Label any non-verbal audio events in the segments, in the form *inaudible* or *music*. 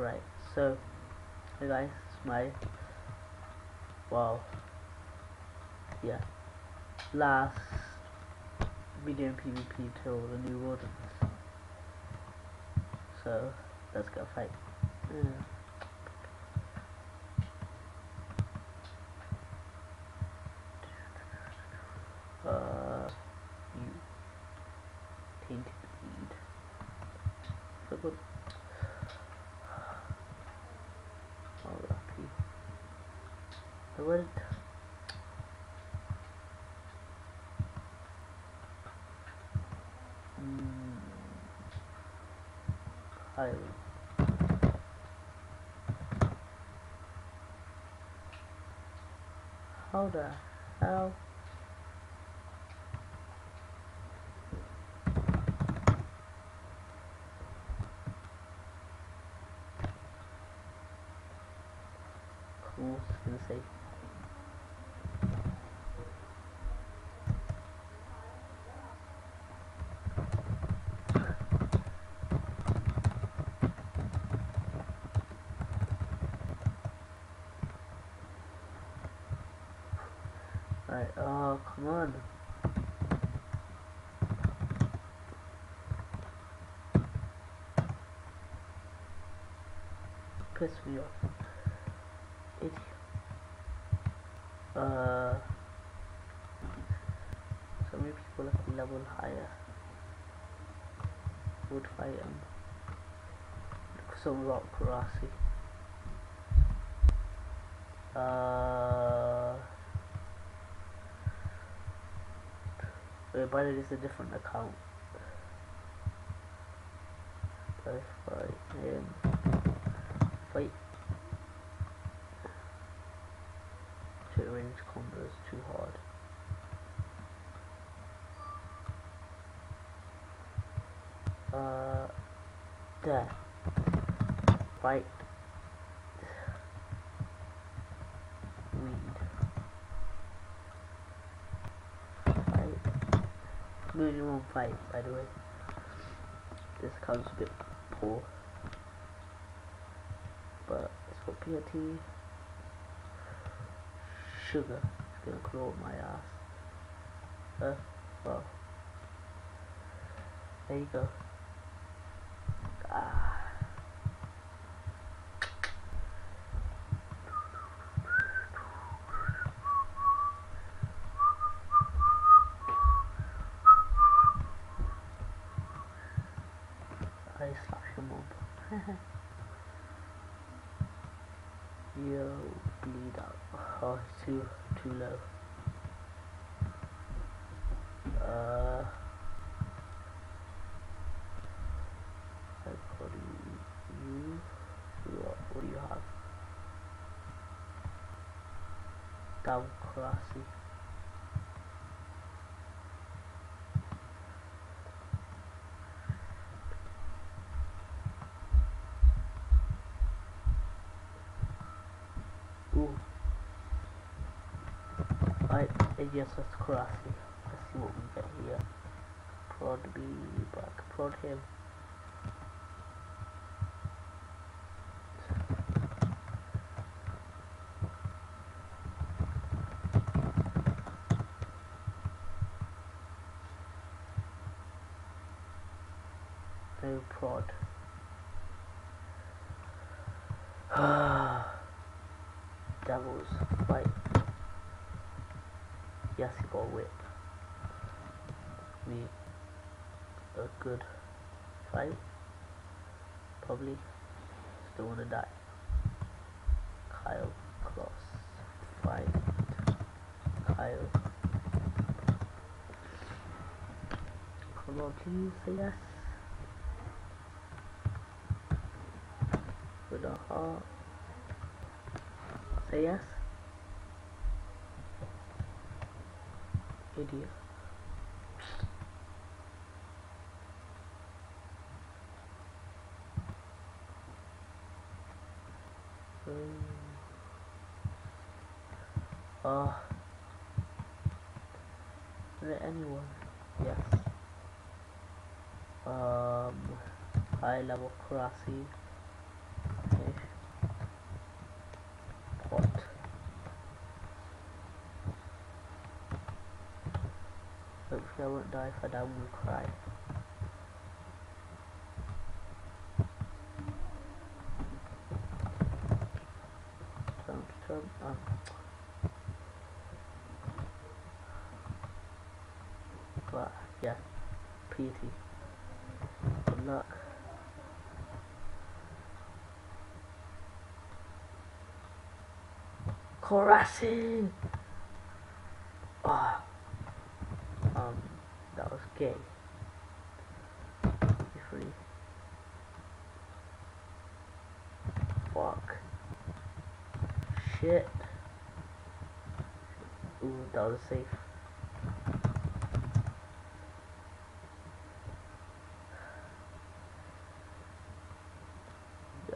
Right, so, hey guys, my, well, yeah, last in PvP till the new wilderness. So, let's go fight. Yeah. Uh, you tainted weed. So good. Oh, lucky. Would. Mm. How the hell? Cool, gonna say. Right, oh, come on. Piss me off. Idiot. Uh, so many people at a level higher would fight him. Some rock Karasi. Uh, but it is a different account. Let's fight him. Fight. Short range combos too hard. Uh, there. Fight. Weed. Fight. On fight, by the way. This comes a bit poor. But it's for PRT. Sugar. It's gonna claw my ass. Uh, well. There you go. Ah. I slash him up. *laughs* Yo, bleed out. Oh, too too low. Uh, what do you, you what, what do you have? Down classy. Ooh. It just says classy. Let's see what we get here. Prod B back. Prod him. No prod. *sighs* Devils fight. Yes, a whip. Me, a good fight. Probably still wanna die. Kyle Cross fight. Kyle. Come on, please say yes. With a heart. Say yes. Idiot. Um, Oh. Is there anyone? Yes. Um, high level Karasi. Won't die if I die, I will cry. Um. But, yeah, PT. Good luck. Harassing! Ah. Um, was gay. Free. Fuck. Shit. Ooh, that was safe.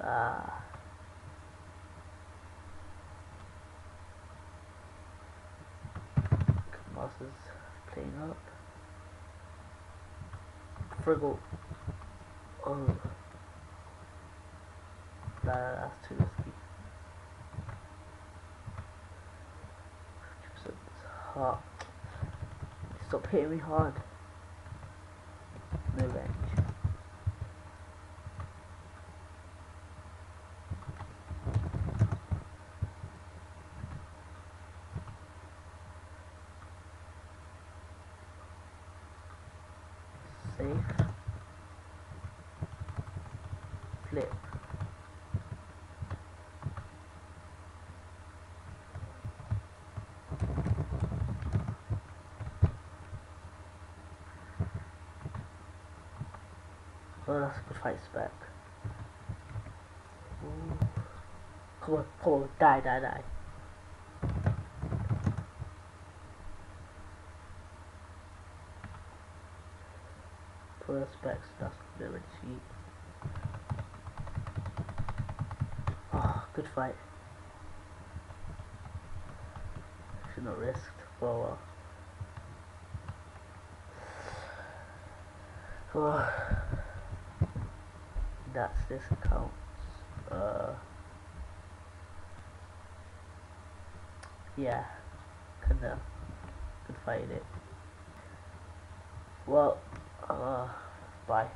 Ah. Mouse is playing up. Friggle. Oh. That's too risky. Stop hitting me hard. No range. Safe. Flip. That's a good fight spec. Ooh. Come on, come die, die, die. Pull specs, that's really cheap. Oh, ah, good fight. Should not while. *sighs* Oh, that's this account. Uh, yeah, kinda good fight it. Well, uh, bye.